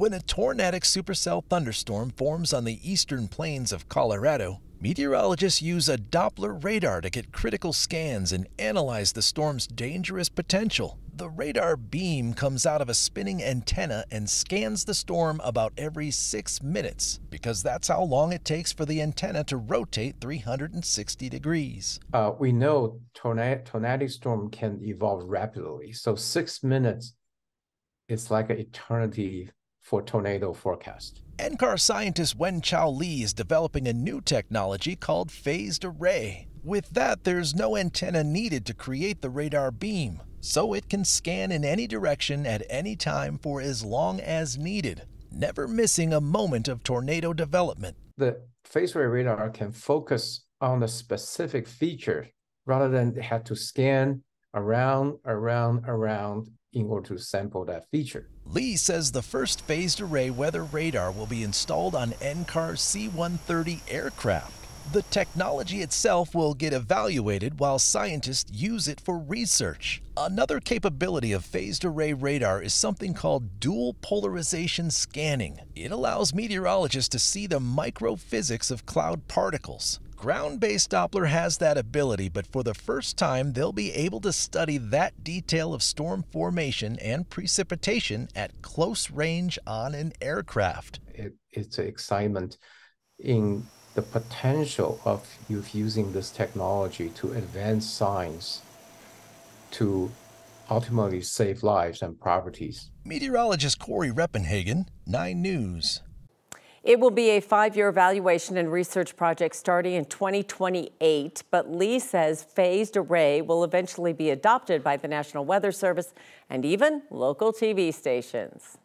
When a tornadic supercell thunderstorm forms on the eastern plains of Colorado, meteorologists use a Doppler radar to get critical scans and analyze the storm's dangerous potential. The radar beam comes out of a spinning antenna and scans the storm about every six minutes because that's how long it takes for the antenna to rotate 360 degrees. Uh, we know tornadic storm can evolve rapidly. So six minutes is like an eternity for tornado forecast. NCAR scientist Wen-Chau Lee is developing a new technology called phased array. With that, there's no antenna needed to create the radar beam, so it can scan in any direction at any time for as long as needed, never missing a moment of tornado development. The phased array radar can focus on a specific feature rather than have to scan around, around, around in order to sample that feature. Lee says the first phased array weather radar will be installed on NCAR C-130 aircraft. The technology itself will get evaluated while scientists use it for research. Another capability of phased array radar is something called dual polarization scanning. It allows meteorologists to see the microphysics of cloud particles. Ground-based Doppler has that ability, but for the first time, they'll be able to study that detail of storm formation and precipitation at close range on an aircraft. It, it's excitement in the potential of you using this technology to advance science to ultimately save lives and properties. Meteorologist Cory Reppenhagen, 9 News. It will be a five-year evaluation and research project starting in 2028, but Lee says phased array will eventually be adopted by the National Weather Service and even local TV stations.